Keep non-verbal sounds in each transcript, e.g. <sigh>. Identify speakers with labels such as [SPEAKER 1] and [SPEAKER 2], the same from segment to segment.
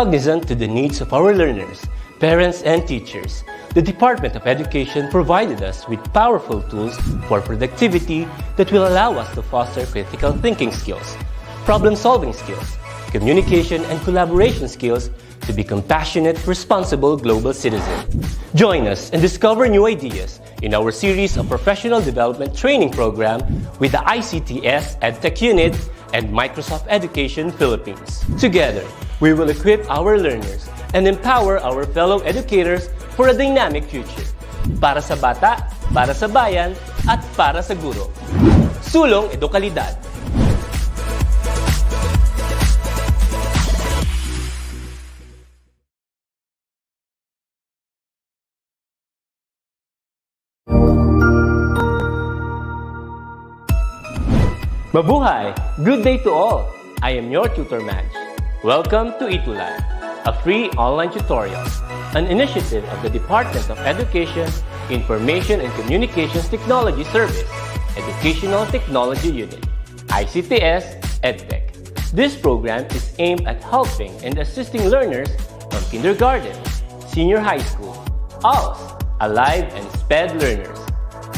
[SPEAKER 1] Cognizant to the needs of our learners, parents, and teachers, the Department of Education provided us with powerful tools for productivity that will allow us to foster critical thinking skills, problem solving skills, communication and collaboration skills to be compassionate, responsible global citizens. Join us and discover new ideas in our series of professional development training program with the ICTS EdTech Unit and Microsoft Education Philippines. Together, we will equip our learners and empower our fellow educators for a dynamic future. Para sa bata, para sa bayan, at para sa guro. Sulong Edukalidad. Mabuhay! Good day to all! I am your tutor Madge. Welcome to Itulay, a free online tutorial, an initiative of the Department of Education, Information and Communications Technology Service, Educational Technology Unit, ICTS EdTech. This program is aimed at helping and assisting learners from kindergarten, senior high school, ALS, Alive and SPED learners.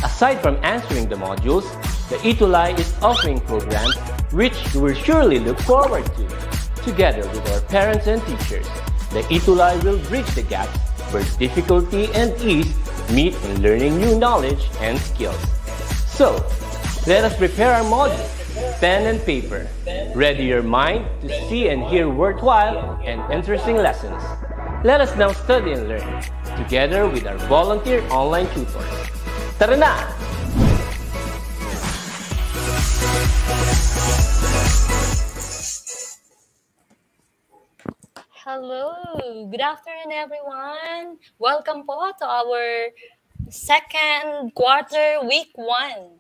[SPEAKER 1] Aside from answering the modules, the Itulay is offering programs which you will surely look forward to. Together with our parents and teachers, the Itulay will bridge the gaps where difficulty and ease meet in learning new knowledge and skills. So, let us prepare our module, pen and paper. Ready your mind to see and hear worthwhile and interesting lessons. Let us now study and learn, together with our volunteer online tutors. Tara na!
[SPEAKER 2] Hello, good afternoon everyone. Welcome po to our second quarter week 1.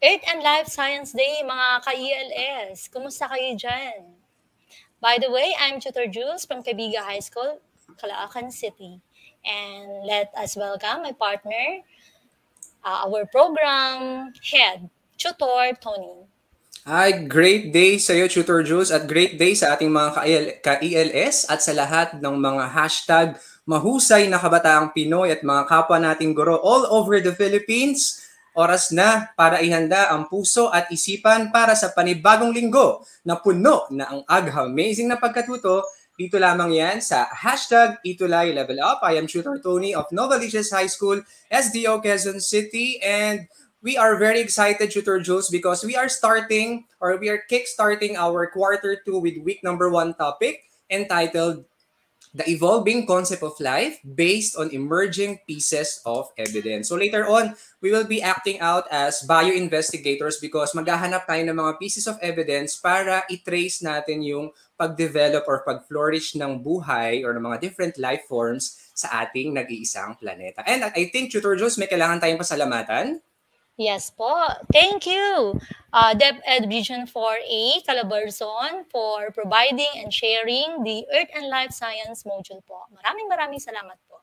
[SPEAKER 2] Earth and Life Science Day mga ka-ELS. Kumusta kayo dyan? By the way, I'm Tutor Jules from Kabiga High School, Caloocan City. And let us welcome my partner, uh, our program head, Tutor Tony.
[SPEAKER 3] Hi, great day sa iyo, Tutor Jules, at great day sa ating mga ka-ELS at sa lahat ng mga hashtag mahusay na kabataang Pinoy at mga kapwa nating guro all over the Philippines. Oras na para ihanda ang puso at isipan para sa panibagong linggo na puno na ang agha amazing na pagkatuto. Dito lamang yan sa hashtag Itulay Level Up. I am Tutor Tony of Novaliches High School, SDO Quezon City, and we are very excited, Tutor Jules, because we are starting or we are kick-starting our quarter two with week number one topic entitled The Evolving Concept of Life Based on Emerging Pieces of Evidence. So later on, we will be acting out as bio-investigators because maghahanap tayo ng mga pieces of evidence para i-trace natin yung pag-develop or pag-flourish ng buhay or ng mga different life forms sa ating nag-iisang planeta. And I think, Tutor Jules, may kailangan tayong pasalamatan.
[SPEAKER 2] Yes po. Thank you, uh, DepEd Region 4A, Calabarzon, for providing and sharing the Earth and Life Science module po. Maraming maraming salamat po.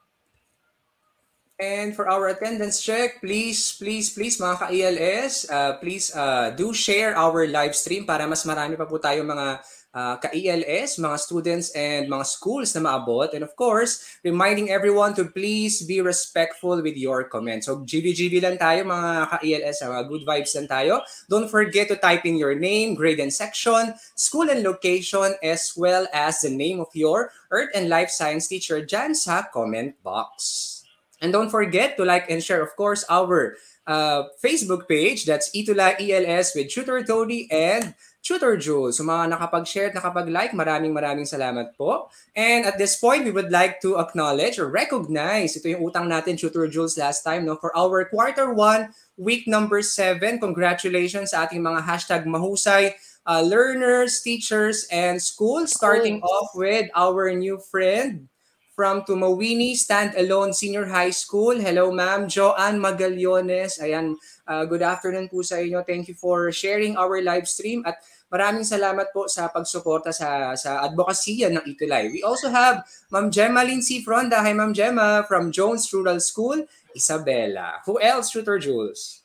[SPEAKER 3] And for our attendance check, please, please, please mga ka-ELS, uh, please uh, do share our live stream para mas marami pa po tayo mga uh, ka-ELS, mga students and mga schools na maabot. And of course, reminding everyone to please be respectful with your comments. So GBGB lang tayo mga ka-ELS, mga good vibes lang tayo. Don't forget to type in your name, grade and section, school and location, as well as the name of your Earth and Life Science teacher dyan sa comment box. And don't forget to like and share, of course, our uh, Facebook page. That's Itula ELS with Tutor Tony and Tutor Jules. So mga nakapag-share at nakapag-like, maraming maraming salamat po. And at this point, we would like to acknowledge or recognize, ito yung utang natin, Tutor Jules, last time, no, for our quarter one, week number seven. Congratulations sa ating mga hashtag mahusay uh, learners, teachers, and schools. Starting off with our new friend, from Tumawini Standalone Senior High School. Hello, ma'am. Joanne Magallones. Ayan, uh, good afternoon po sa inyo. Thank you for sharing our live stream at maraming salamat po sa pagsuporta sa sa advokasya ng Itulay. We also have Ma'am Gemma Lindsay Fronda. Hi, Ma'am Gemma from Jones Rural School, Isabela. Who else, Shooter Jules?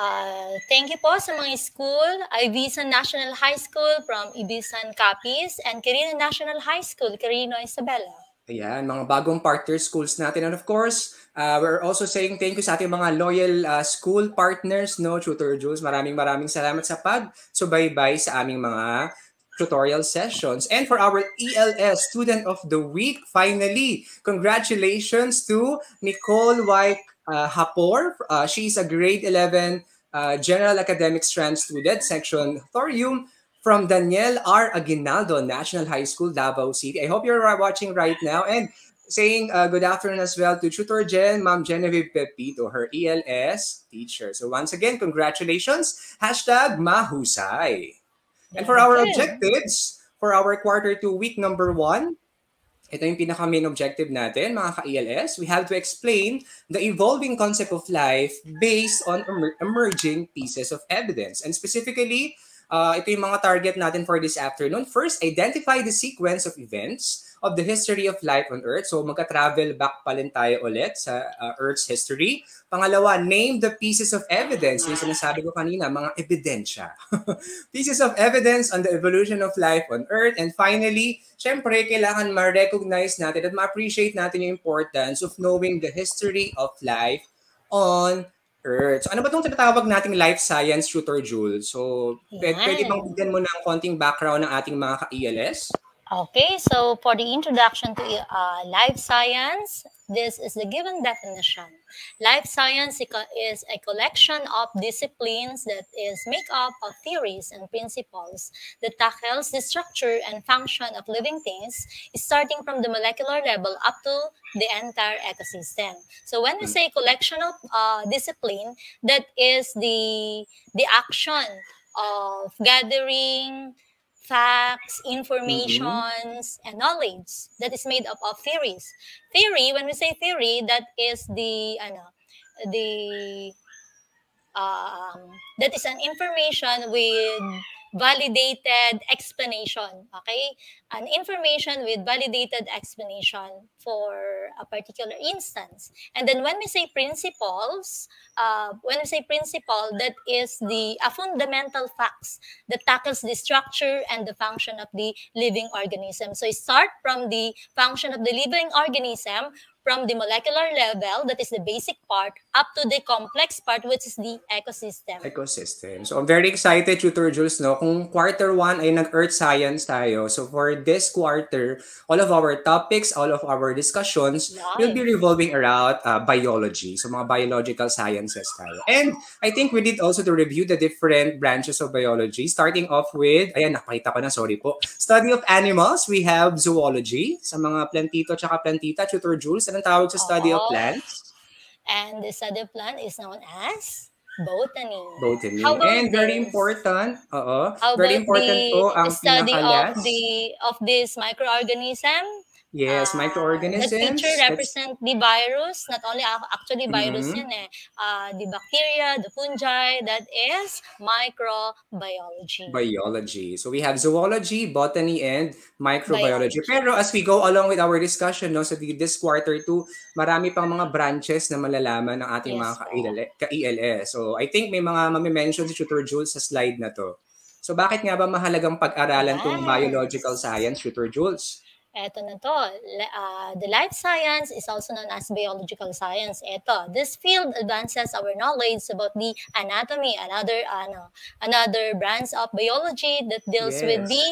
[SPEAKER 2] Uh, thank you po sa mga school, Ibisan National High School from Ibisan Capiz and Quirino National High School, Quirino Isabela.
[SPEAKER 3] Ayan, mga bagong partner schools natin. And of course, uh, we're also saying thank you sa ating mga loyal uh, school partners, no, Tutor Jules. Maraming maraming salamat sa pag-subaybay sa aming mga tutorial sessions. And for our ELS Student of the Week, finally, congratulations to Nicole White uh, Hapor. Uh, she's a grade 11 uh, General Academic Strand student, section Thorium, from Daniel R. Aguinaldo National High School, Davao City. I hope you're watching right now and saying uh, good afternoon as well to Tutor Jen, Ma'am Genevieve Pepito, her ELS teacher. So once again, congratulations. Hashtag mahusay. And for our objectives, for our quarter two, week number one, ito yung pinaka-main objective natin, mga ka-ELS. We have to explain the evolving concept of life based on emer- emerging pieces of evidence. And specifically, uh, ito yung mga target natin for this afternoon. First, identify the sequence of events of the history of life on Earth. So magka-travel back pa rin tayo ulit sa uh, Earth's history. Pangalawa, name the pieces of evidence. Yung sinasabi ko kanina, mga ebidensya. <laughs> pieces of evidence on the evolution of life on Earth. And finally, syempre, kailangan ma-recognize natin at ma-appreciate natin yung importance of knowing the history of life on Earth. So, ano ba itong tinatawag nating life science tutor, Jules? So, pwede, pwede bang bigyan mo ng konting background ng ating mga ka-ELS?
[SPEAKER 2] Okay, so for the introduction to uh, life science, this is the given definition. Life science is a collection of disciplines that is made up of theories and principles that tackles the structure and function of living things, starting from the molecular level up to the entire ecosystem. So when we say collection of uh, discipline, that is the the action of gathering facts, informations, mm-hmm. and knowledge that is made up of theories. Theory, when we say theory, that is the ano, the um, that is an information with validated explanation. Okay? An information with validated explanation for a particular instance. And then when we say principles, uh, when we say principle, that is the a fundamental facts that tackles the structure and the function of the living organism. So start from the function of the living organism from the molecular level, that is the basic part, up to the complex part, which is the ecosystem.
[SPEAKER 3] Ecosystem. So I'm very excited, Tutor Jules, no? Kung quarter one ay nag-earth science tayo, so for this quarter, all of our topics, all of our discussions nice. will be revolving around uh, biology. So mga biological sciences tayo. And I think we need also to review the different branches of biology, starting off with, ayan, nakita ko na, sorry po. Study of animals, we have zoology. Sa mga plantito tsaka plantita, Tutor Jules, Anong tawag sa study of plants?
[SPEAKER 2] And the study of plant is known as botany.
[SPEAKER 3] Botany. And very this? important, oo,
[SPEAKER 2] How
[SPEAKER 3] very important
[SPEAKER 2] the,
[SPEAKER 3] po ang
[SPEAKER 2] study
[SPEAKER 3] pinakalas.
[SPEAKER 2] of the of this microorganism
[SPEAKER 3] Yes,
[SPEAKER 2] uh,
[SPEAKER 3] microorganisms.
[SPEAKER 2] The picture represent the virus, not only actually virus mm-hmm. yan eh. Uh, the bacteria, the fungi, that is microbiology.
[SPEAKER 3] Biology. So we have zoology, botany, and microbiology. Biology. Pero as we go along with our discussion no, sa so this quarter two, marami pang mga branches na malalaman ng ating yes, mga ka-ELS. So I think may mga mamimension si Tutor Jules sa slide na to. So bakit nga ba mahalagang pag-aralan yes. tong biological science, Tutor Jules?
[SPEAKER 2] Eto na to. Uh, the life science is also known as biological science. Eto, this field advances our knowledge about the anatomy, another ano, another branch of biology that deals yes. with the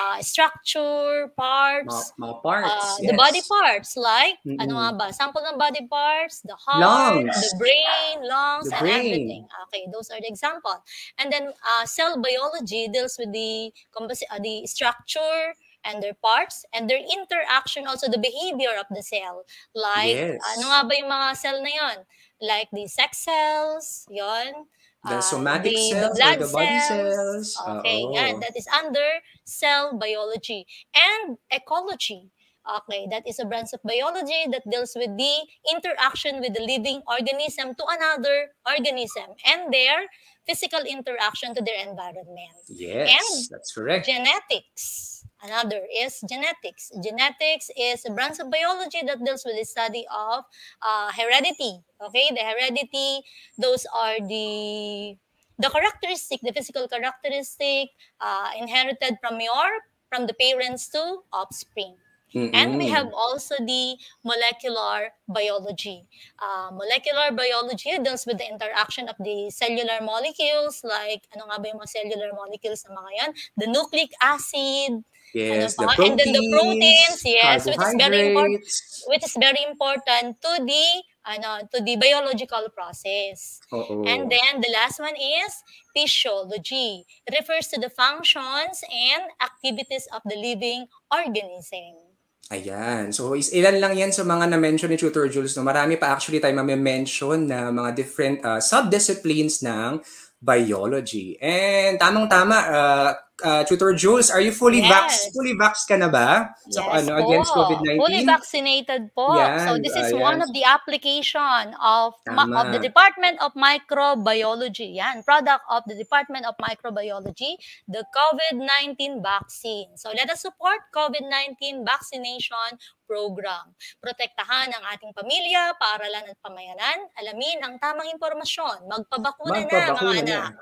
[SPEAKER 2] uh, structure, parts,
[SPEAKER 3] mga, mga parts, uh,
[SPEAKER 2] yes. the body parts like mm-hmm. ano nga ba? Sample ng body parts, the heart, lungs. the brain, lungs, the and brain. everything. Okay, those are the example. And then uh, cell biology deals with the uh, the structure and their parts and their interaction also the behavior of the cell like yes. ano nga ba yung mga cell na yon like the sex cells yon
[SPEAKER 3] the uh, somatic the, cells the blood the body cells,
[SPEAKER 2] okay uh, oh. that is under cell biology and ecology Okay, that is a branch of biology that deals with the interaction with the living organism to another organism and their physical interaction to their environment.
[SPEAKER 3] Yes,
[SPEAKER 2] and
[SPEAKER 3] that's correct.
[SPEAKER 2] Genetics Another is genetics. Genetics is a branch of biology that deals with the study of uh, heredity. Okay, the heredity, those are the the characteristic, the physical characteristic uh, inherited from your from the parents to offspring. Mm-hmm. And we have also the molecular biology. Uh, molecular biology deals with the interaction of the cellular molecules like ano nga ba yung mga cellular molecules na mga yan? The nucleic acid,
[SPEAKER 3] Yes,
[SPEAKER 2] ano
[SPEAKER 3] the proteins,
[SPEAKER 2] and then the proteins, yes, which is very important, which is very important to the ano, to the biological process.
[SPEAKER 3] Uh-oh.
[SPEAKER 2] And then the last one is physiology. It refers to the functions and activities of the living organism.
[SPEAKER 3] Ayan. So, is, ilan lang yan sa mga na-mention ni Tutor Jules. No? Marami pa actually tayo ma-mention na mga different uh, subdisciplines ng biology. And tamang-tama, uh, uh, Tutor Jules, are you fully
[SPEAKER 2] Yes.
[SPEAKER 3] vax fully vaxxed ka na ba?
[SPEAKER 2] Yes
[SPEAKER 3] ano,
[SPEAKER 2] po.
[SPEAKER 3] against COVID-19?
[SPEAKER 2] Fully vaccinated po.
[SPEAKER 3] Yan,
[SPEAKER 2] so this is
[SPEAKER 3] ayan.
[SPEAKER 2] one of the application of ma-
[SPEAKER 3] Tama.
[SPEAKER 2] of the Department of Microbiology. Yan, product of the Department of Microbiology, the COVID-19 vaccine. So let us support COVID-19 vaccination program. Protektahan ang ating pamilya, paaralan at pamayanan. Alamin ang tamang impormasyon. Magpabakuna na, mga
[SPEAKER 3] Magpabakuna na.
[SPEAKER 2] anak.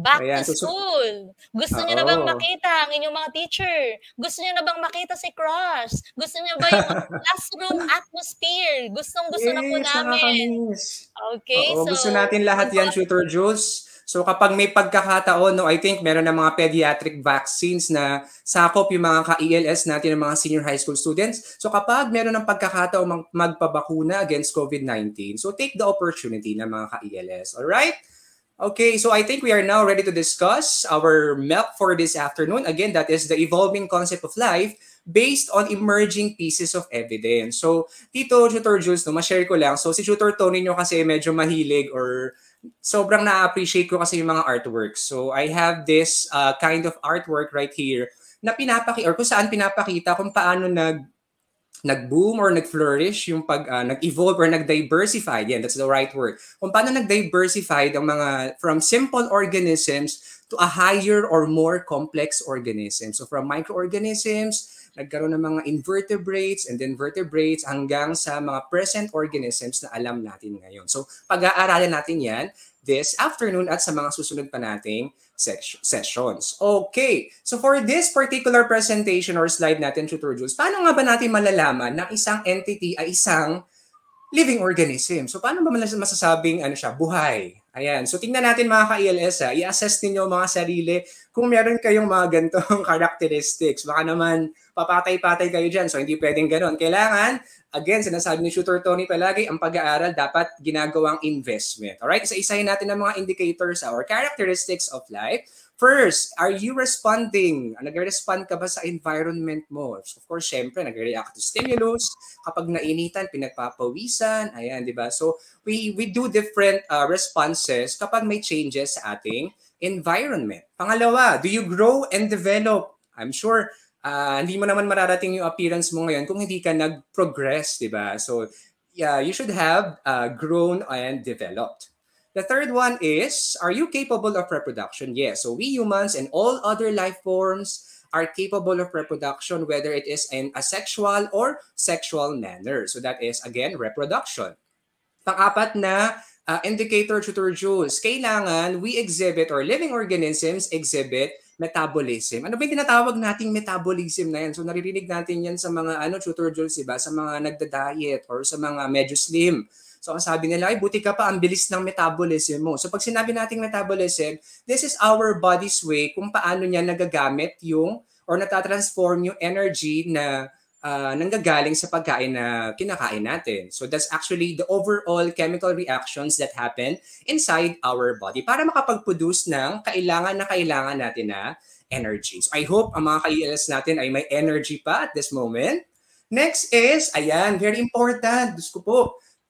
[SPEAKER 2] Back
[SPEAKER 3] Ayan,
[SPEAKER 2] to school. Gusto niyo na bang
[SPEAKER 3] Oo.
[SPEAKER 2] makita ang inyong mga teacher? Gusto niyo na bang makita si Crush? Gusto niyo ba yung <laughs> classroom atmosphere? Gustong gusto na po namin.
[SPEAKER 3] nakakamiss.
[SPEAKER 2] Okay,
[SPEAKER 3] Oo,
[SPEAKER 2] so
[SPEAKER 3] gusto natin lahat yan, Tutor Jules. So kapag may pagkakataon, no, I think meron na mga pediatric vaccines na sakop yung mga ka-ELS natin ng mga senior high school students. So kapag meron ng pagkakataon mag- magpabakuna against COVID-19, so take the opportunity ng mga ka-ELS. Alright? Okay, so I think we are now ready to discuss our MEP for this afternoon. Again, that is the evolving concept of life based on emerging pieces of evidence. So, Tito Tutor Jules, no, ma-share ko lang. So, si Tutor Tony nyo kasi medyo mahilig or sobrang na-appreciate ko kasi yung mga artworks. So, I have this uh, kind of artwork right here na pinapaki or kung saan pinapakita kung paano nag nag-boom or nag-flourish yung pag uh, nag-evolve or nag-diversify. Yeah, that's the right word. Kung paano nag-diversify ang mga from simple organisms to a higher or more complex organism. So from microorganisms, nagkaroon ng mga invertebrates and then vertebrates hanggang sa mga present organisms na alam natin ngayon. So pag-aaralan natin yan this afternoon at sa mga susunod pa nating sessions. Okay, so for this particular presentation or slide natin, Tutor Jules, paano nga ba natin malalaman na isang entity ay isang living organism? So paano ba masasabing ano siya, buhay? Ayan, so tingnan natin mga ka-ELS ha, i-assess ninyo mga sarili kung meron kayong mga gantong <laughs> characteristics. Baka naman papatay-patay kayo dyan, so hindi pwedeng ganon. Kailangan, again, sinasabi ni Tutor Tony palagi, ang pag-aaral dapat ginagawang investment. Alright, isa-isahin natin ang mga indicators or characteristics of life. First, are you responding? Nag-respond ka ba sa environment mo? Of course, syempre, nag-react to stimulus. Kapag nainitan, pinagpapawisan. Ayan, di ba? So, we, we do different uh, responses kapag may changes sa ating environment. Pangalawa, do you grow and develop? I'm sure uh, hindi mo naman mararating yung appearance mo ngayon kung hindi ka nag-progress, di ba? So, yeah, you should have uh, grown and developed. The third one is, are you capable of reproduction? Yes. So we humans and all other life forms are capable of reproduction, whether it is in a sexual or sexual manner. So that is, again, reproduction. Pang-apat na uh, indicator, Tutor Jules, kailangan we exhibit or living organisms exhibit metabolism. Ano ba yung tinatawag nating metabolism na yan? So naririnig natin yan sa mga ano, Tutor Jules, diba? Sa mga nagda-diet or sa mga medyo slim. So ang sabi nila, ay buti ka pa, ang bilis ng metabolism mo. So pag sinabi nating metabolism, this is our body's way kung paano niya nagagamit yung or natatransform yung energy na uh, nanggagaling sa pagkain na kinakain natin. So that's actually the overall chemical reactions that happen inside our body para makapag-produce ng kailangan na kailangan natin na energy. So I hope ang mga ka-ELS natin ay may energy pa at this moment. Next is, ayan, very important. Ko po,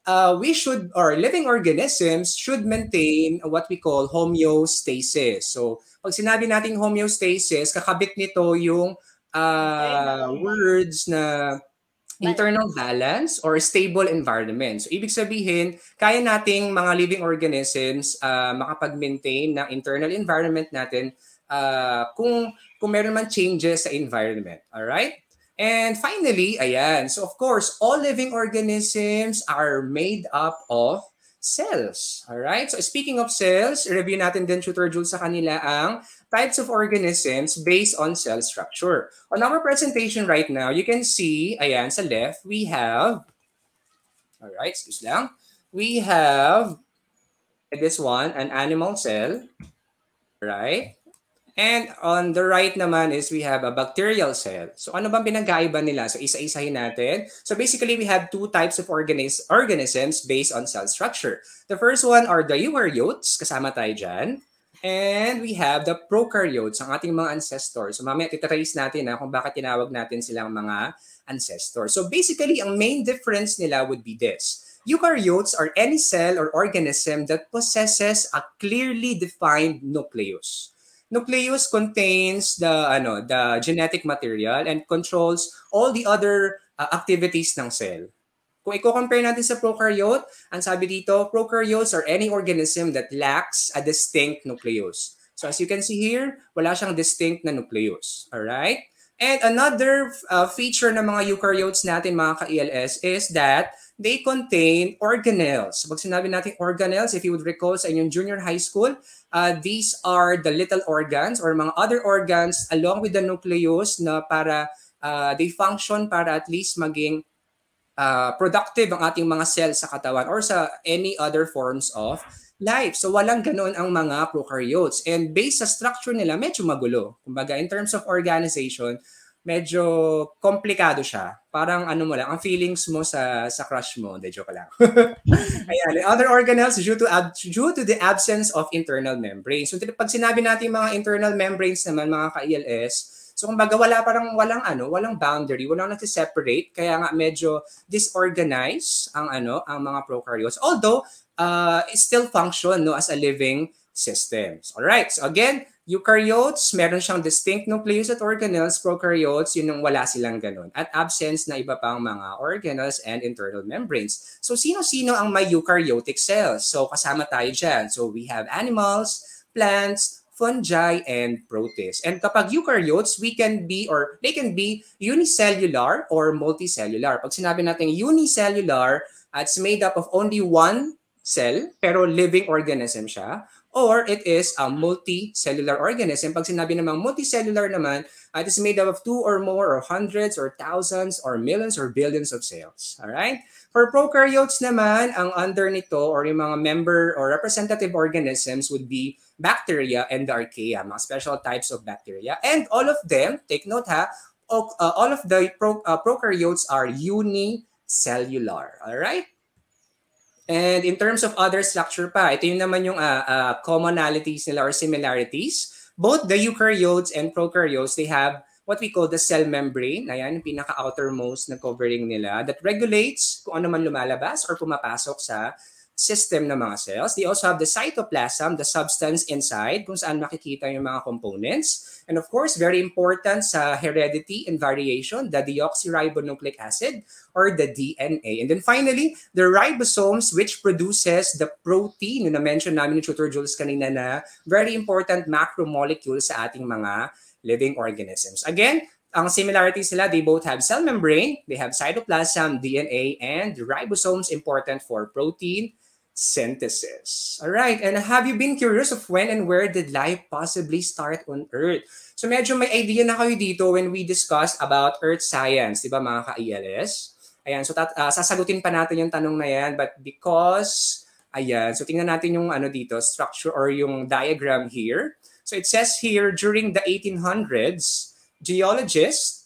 [SPEAKER 3] uh, we should, or living organisms should maintain what we call homeostasis. So, pag sinabi nating homeostasis, kakabit nito yung uh, words na internal balance or stable environment. So, ibig sabihin, kaya nating mga living organisms uh, makapag-maintain ng internal environment natin uh, kung, kung meron man changes sa environment. Alright? And finally, ayan. So of course, all living organisms are made up of cells. Alright? So speaking of cells, review natin din, Tutor Jules, sa kanila ang types of organisms based on cell structure. On our presentation right now, you can see, ayan, sa left, we have, alright, excuse lang, we have this one, an animal cell, right? And on the right naman is we have a bacterial cell. So ano bang pinagkaiba nila? So isa-isahin natin. So basically we have two types of organis organisms based on cell structure. The first one are the eukaryotes, kasama tayo dyan. And we have the prokaryotes, ang ating mga ancestors. So mamaya titrace natin na kung bakit tinawag natin silang mga ancestors. So basically, ang main difference nila would be this. Eukaryotes are any cell or organism that possesses a clearly defined nucleus nucleus contains the ano the genetic material and controls all the other uh, activities ng cell. Kung i-compare natin sa prokaryote, ang sabi dito, prokaryotes are any organism that lacks a distinct nucleus. So as you can see here, wala siyang distinct na nucleus. All right? And another uh, feature ng mga eukaryotes natin, mga ka-ELS, is that they contain organelles. Pag sinabi natin organelles, if you would recall sa inyong junior high school, uh, these are the little organs or mga other organs along with the nucleus na para uh, they function para at least maging uh, productive ang ating mga cells sa katawan or sa any other forms of life. So walang ganoon ang mga prokaryotes. And based sa structure nila, medyo magulo. Kumbaga, in terms of organization, medyo komplikado siya. Parang ano mo lang, ang feelings mo sa sa crush mo. Hindi, joke lang. <laughs> Ayan. Other organelles due to, ab- due to the absence of internal membranes. So pag sinabi natin mga internal membranes naman, mga ka-ELS, so kumbaga wala parang walang ano, walang boundary, walang nagse-separate, kaya nga medyo disorganized ang ano, ang mga prokaryotes. Although, uh, it still function no as a living systems. All right. So again, Eukaryotes, meron siyang distinct nucleus at organelles. Prokaryotes, yun yung wala silang ganun. At absence na iba pang mga organelles and internal membranes. So sino-sino ang may eukaryotic cells? So kasama tayo dyan. So we have animals, plants, fungi, and protists. And kapag eukaryotes, we can be or they can be unicellular or multicellular. Pag sinabi natin unicellular, it's made up of only one cell, pero living organism siya or it is a multicellular organism. Pag sinabi namang multicellular naman, uh, it is made up of two or more or hundreds or thousands or millions or billions of cells. All right? For prokaryotes naman, ang under nito or yung mga member or representative organisms would be bacteria and the archaea, mga special types of bacteria. And all of them, take note ha, uh, all of the pro, uh, prokaryotes are unicellular. All right? And in terms of other structure pa, ito yung naman yung uh, uh, commonalities nila or similarities. Both the eukaryotes and prokaryotes, they have what we call the cell membrane. Ayan, yung pinaka-outermost na covering nila that regulates kung ano man lumalabas or pumapasok sa system ng mga cells. They also have the cytoplasm, the substance inside, kung saan makikita yung mga components. And of course, very important sa heredity and variation, the deoxyribonucleic acid or the DNA. And then finally, the ribosomes which produces the protein na na-mention namin ni Tutor Jules kanina na very important macromolecule sa ating mga living organisms. Again, ang similarities nila, they both have cell membrane, they have cytoplasm, DNA, and ribosomes important for protein synthesis. All right, and have you been curious of when and where did life possibly start on Earth? So medyo may idea na kayo dito when we discussed about Earth science, di ba mga ka-ELS? Ayan, so tat, uh, sasagutin pa natin yung tanong na yan, but because, ayan, so tingnan natin yung ano dito, structure or yung diagram here. So it says here, during the 1800s, geologists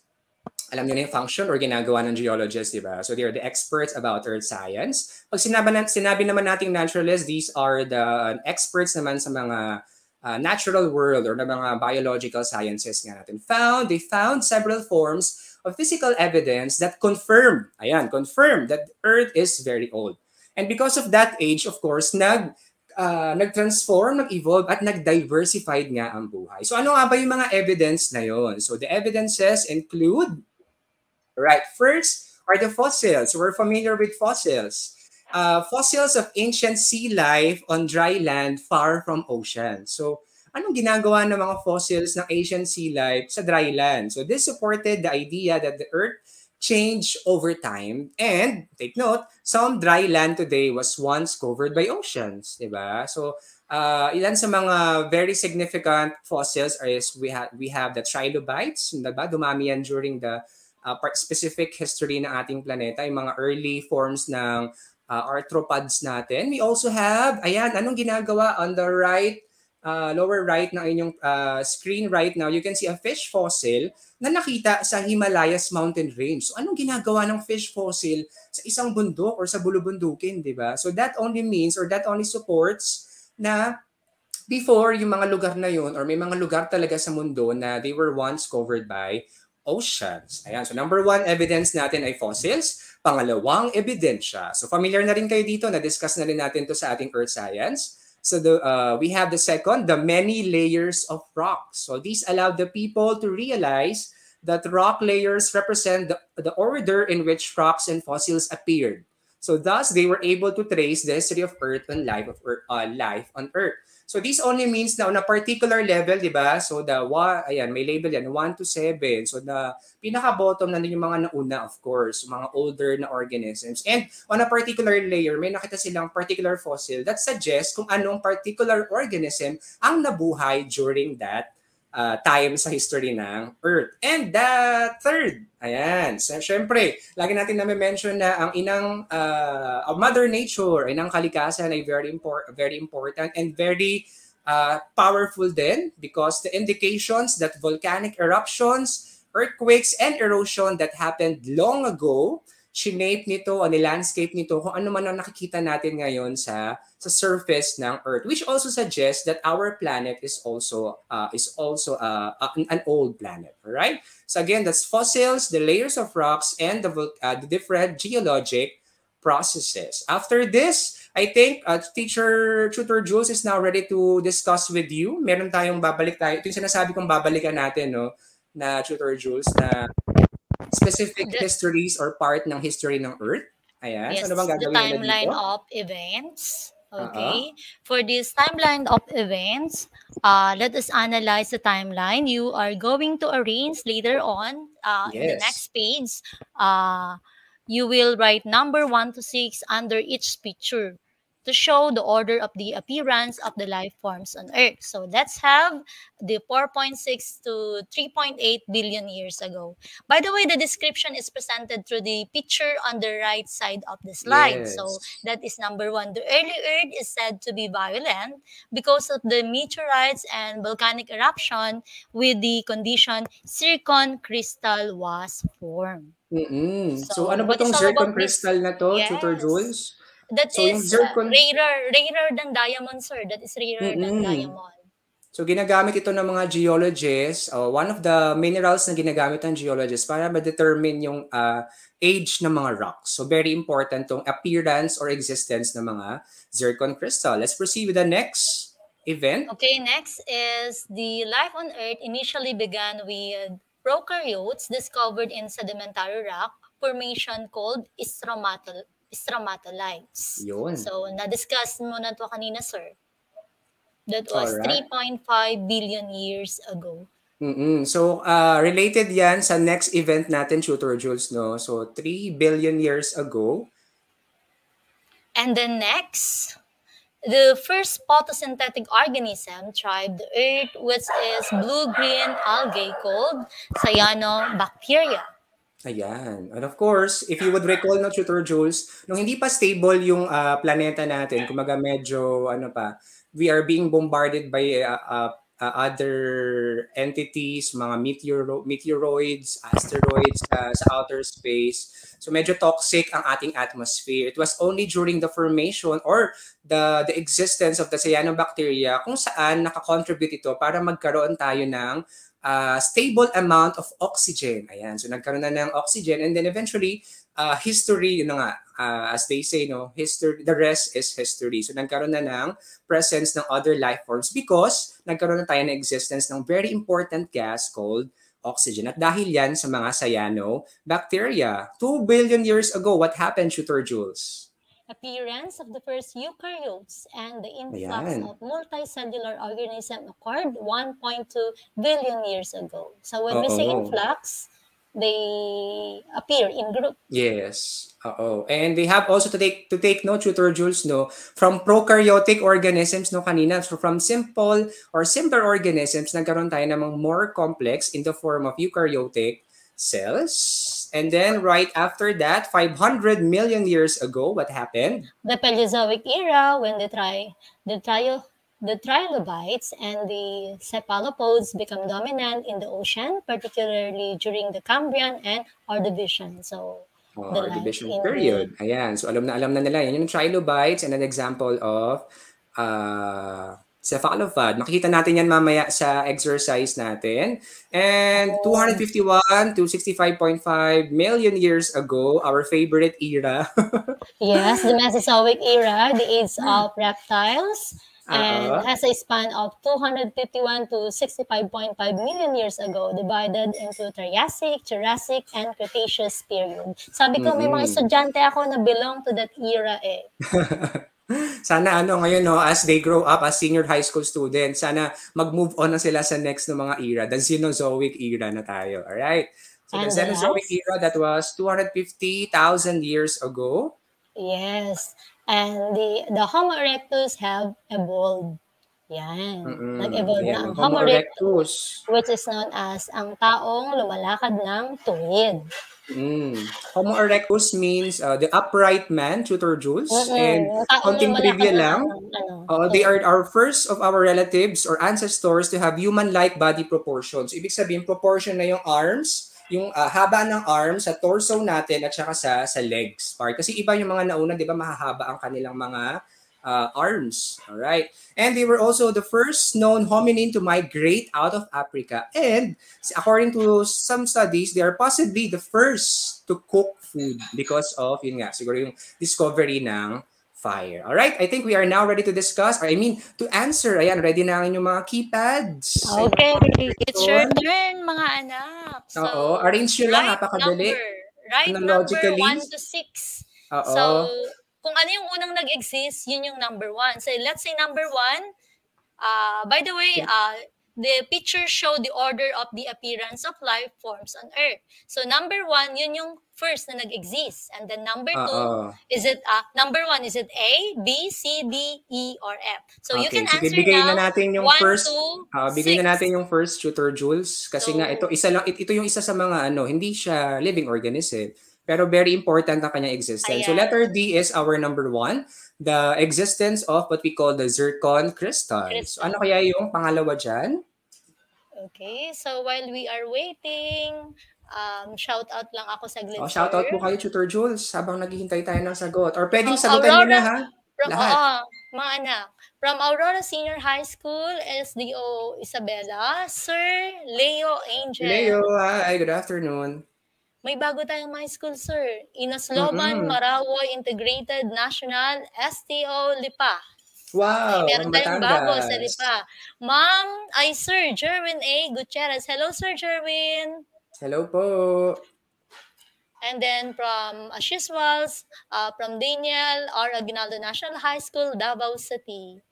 [SPEAKER 3] alam niyo na yung function or ginagawa ng geologists, di ba? So they are the experts about earth science. Pag sinabi, na, sinabi naman nating naturalists, these are the experts naman sa mga uh, natural world or na mga biological sciences nga natin. Found, they found several forms of physical evidence that confirm, ayan, confirm that Earth is very old. And because of that age, of course, nag uh, nag-transform, nag-evolve, at nag-diversified nga ang buhay. So ano nga ba yung mga evidence na yon? So the evidences include Right. First are the fossils. We're familiar with fossils. Uh, fossils of ancient sea life on dry land far from ocean. So, anong ginagawa ng mga fossils ng ancient sea life sa dry land. So this supported the idea that the Earth changed over time. And take note, some dry land today was once covered by oceans, di ba? So uh, ilan sa mga very significant fossils is we have we have the trilobites, diba? Dumami yan during the uh, specific history ng ating planeta, yung mga early forms ng uh, arthropods natin. We also have, ayan, anong ginagawa on the right uh, lower right ng inyong uh, screen right now, you can see a fish fossil na nakita sa Himalayas mountain range. So anong ginagawa ng fish fossil sa isang bundok or sa bulubundukin, di ba? So that only means or that only supports na before yung mga lugar na yun or may mga lugar talaga sa mundo na they were once covered by oceans. Ayan. So number one evidence natin ay fossils. Pangalawang ebidensya. So familiar na rin kayo dito, na-discuss na rin natin to sa ating earth science. So the uh, we have the second, the many layers of rocks. So these allow the people to realize that rock layers represent the, the order in which rocks and fossils appeared. So thus they were able to trace the history of Earth and life of Earth, uh, life on Earth. So this only means na on a particular level, di ba? So the, wa, ayan, may label yan, 1 to 7. So the pinaka-bottom na yung mga nauna, of course, mga older na organisms. And on a particular layer, may nakita silang particular fossil that suggests kung anong particular organism ang nabuhay during that uh, time sa history ng Earth. And the third, ayan, so, syempre, lagi natin na mention na ang inang uh, Mother Nature, inang kalikasan ay very, impor- very important and very uh, powerful din because the indications that volcanic eruptions, earthquakes, and erosion that happened long ago shinape nito o ni-landscape nito kung ano man ang nakikita natin ngayon sa sa surface ng Earth which also suggests that our planet is also uh, is also uh, an old planet right so again that's fossils the layers of rocks and the, uh, the different geologic processes. After this I think uh, teacher tutor Jules is now ready to discuss with you. Meron tayong babalik tayo. Ito yung sinasabi kong babalikan natin no na tutor Jules na specific the, histories or part ng history ng Earth. Ayan.
[SPEAKER 2] Yes,
[SPEAKER 3] so, ano bang
[SPEAKER 2] gagawin the timeline of events. Okay. Uh-huh. For this timeline of events, uh, let us analyze the timeline. You are going to arrange later on uh, yes. in the next page. Uh, you will write number one to six under each picture to show the order of the appearance of the life forms on Earth. So let's have the 4.6 to 3.8 billion years ago. By the way, the description is presented through the picture on the right side of the slide. Yes. So that is number one. The early Earth is said to be violent because of the meteorites and volcanic eruption with the condition zircon crystal was formed.
[SPEAKER 3] Mm-mm. So, so ano ba tong zircon crystal na to, yes. Tutor Jules?
[SPEAKER 2] That so, is zircon... uh, rarer, rarer than diamond, sir. That is rarer mm-hmm. than diamond.
[SPEAKER 3] So ginagamit ito ng mga geologists, uh, one of the minerals na ginagamit ng geologists para ma-determine yung uh, age ng mga rocks. So very important tong appearance or existence ng mga zircon crystal. Let's proceed with the next event.
[SPEAKER 2] Okay, next is the life on Earth initially began with prokaryotes discovered in sedimentary rock formation called stromatol stromatolites.
[SPEAKER 3] Yun.
[SPEAKER 2] So, na-discuss mo na to kanina, sir. That was right. 3.5 billion years ago.
[SPEAKER 3] Mm-mm. So, uh, related yan sa next event natin, Tutor Jules, no? So, 3 billion years ago.
[SPEAKER 2] And then next, the first photosynthetic organism tribe the Earth, which is blue-green algae called cyanobacteria.
[SPEAKER 3] Ayan. And of course, if you would recall no Tutor Jules, nung hindi pa stable yung uh, planeta natin, kumaga medyo ano pa, we are being bombarded by uh, uh, uh, other entities, mga meteoro- meteoroids, asteroids uh, sa outer space. So medyo toxic ang ating atmosphere. It was only during the formation or the the existence of the cyanobacteria kung saan nakakontribute ito para magkaroon tayo ng uh, stable amount of oxygen. Ayan, so nagkaroon na ng oxygen and then eventually uh, history, yun nga, uh, as they say, no, history, the rest is history. So nagkaroon na ng presence ng other life forms because nagkaroon na tayo ng existence ng very important gas called oxygen. At dahil yan sa mga cyanobacteria. 2 billion years ago, what happened, Shooter Jules?
[SPEAKER 2] Appearance of the first eukaryotes and the influx
[SPEAKER 3] Ayan.
[SPEAKER 2] of multicellular organism occurred 1.2 billion years ago. So when we say influx, they appear in group.
[SPEAKER 3] Yes. Oo. And they have also to take to take note, Tutor Jules, no, from prokaryotic organisms, no, kanina, so from simple or simpler organisms, nagkaroon tayo ng mga more complex in the form of eukaryotic cells. And then right after that, 500 million years ago, what happened?
[SPEAKER 2] The Paleozoic era, when the tri the trio the trilobites and the cephalopods become dominant in the ocean, particularly during the Cambrian and Ordovician. So
[SPEAKER 3] Oh,
[SPEAKER 2] The in
[SPEAKER 3] period. Ayan. So alam na alam na nila. Yan yung trilobites and an example of uh, cephalopod. Makikita natin yan mamaya sa exercise natin. And 251 to 65.5 million years ago, our favorite era. <laughs>
[SPEAKER 2] Yes, the Mesozoic era, the age of reptiles, and
[SPEAKER 3] Oo.
[SPEAKER 2] has a span of 251 to 65.5 million years ago, divided into Triassic, Jurassic, and Cretaceous period. Sabi ko, may mga estudyante ako na belong to that era eh. <laughs>
[SPEAKER 3] sana ano ngayon no as they grow up as senior high school students sana mag-move on na sila sa next na mga era the Cenozoic era na tayo all right so the Cenozoic era that was 250,000 years ago
[SPEAKER 2] Yes. And the, the Homo erectus have evolved. Yan.
[SPEAKER 3] Mm-mm.
[SPEAKER 2] Nag-evolve na
[SPEAKER 3] Ayan,
[SPEAKER 2] ang
[SPEAKER 3] Homo
[SPEAKER 2] erectus which is known as ang taong lumalakad ng tuwid.
[SPEAKER 3] Mm. Homo erectus means uh, the upright man, Tutor Jules. And
[SPEAKER 2] Mm-mm. Yung taong
[SPEAKER 3] konting trivia
[SPEAKER 2] ng-
[SPEAKER 3] lang, uh, they are our first of our relatives or ancestors to have human-like body proportions. Ibig sabihin, proportion na yung arms, yung uh, haba ng arms sa torso natin at saka sa, sa legs part. Kasi iba yung mga nauna, di ba, mahahaba ang kanilang mga uh, arms. All right. And they were also the first known hominin to migrate out of Africa. And according to some studies, they are possibly the first to cook food because of, yun nga, siguro yung discovery ng fire. All right, I think we are now ready to discuss, I mean, to answer. Ayan, ready na ang inyong mga keypads.
[SPEAKER 2] Okay, it's your turn mga anak. So,
[SPEAKER 3] Oo, arrange nyo lang,
[SPEAKER 2] right
[SPEAKER 3] napakadali.
[SPEAKER 2] number. Right number
[SPEAKER 3] Chronologically.
[SPEAKER 2] 1 to 6.
[SPEAKER 3] Oo.
[SPEAKER 2] So, kung ano yung unang nag-exist, yun yung number 1. So, let's say number 1, uh, by the way, uh, the picture show the order of the appearance of life forms on Earth. So, number 1, yun yung first na nag-exist. And then number 2,
[SPEAKER 3] Oo.
[SPEAKER 2] is it, uh, number 1, is it A, B, C, D, E, or F? So, you
[SPEAKER 3] Okay,
[SPEAKER 2] can
[SPEAKER 3] sige,
[SPEAKER 2] answer
[SPEAKER 3] bigay
[SPEAKER 2] now.
[SPEAKER 3] na natin yung
[SPEAKER 2] 1
[SPEAKER 3] first-
[SPEAKER 2] to
[SPEAKER 3] Ah, bigyan
[SPEAKER 2] 6.
[SPEAKER 3] na natin yung first tutor Jules kasi
[SPEAKER 2] So-
[SPEAKER 3] nga ito isa lang it- ito yung isa sa mga ano, hindi siya living organism pero very important ang kanyang existence. So
[SPEAKER 2] Ayan.
[SPEAKER 3] letter D is our number one, the existence of what we call the zircon crystals.
[SPEAKER 2] Crystal.
[SPEAKER 3] Ano kaya yung pangalawa diyan?
[SPEAKER 2] Okay, so while we are waiting, um, shout out lang ako sa
[SPEAKER 3] Oh, shout out po kayo tutor Jules habang naghihintay tayo ng sagot or pwedeng
[SPEAKER 2] From
[SPEAKER 3] sagutan niyo na ha.
[SPEAKER 2] From,
[SPEAKER 3] Lahat.
[SPEAKER 2] oo, mga anak. From Aurora Senior High School, SDO Isabela, Sir Leo Angel.
[SPEAKER 3] Leo, hi, good afternoon.
[SPEAKER 2] May bago tayong my school, sir. Inasloban,
[SPEAKER 3] Mm-mm.
[SPEAKER 2] Marawi Integrated National, STO Lipa.
[SPEAKER 3] Wow,
[SPEAKER 2] Meron
[SPEAKER 3] ang
[SPEAKER 2] tayong bago sa. Lipa. Ma'am, ay Sir Jerwin A. Gutierrez. Hello, Sir Jerwin.
[SPEAKER 3] Hello po.
[SPEAKER 2] And then from as usual, uh, from Daniel R. Aguinaldo National High School, Davao City.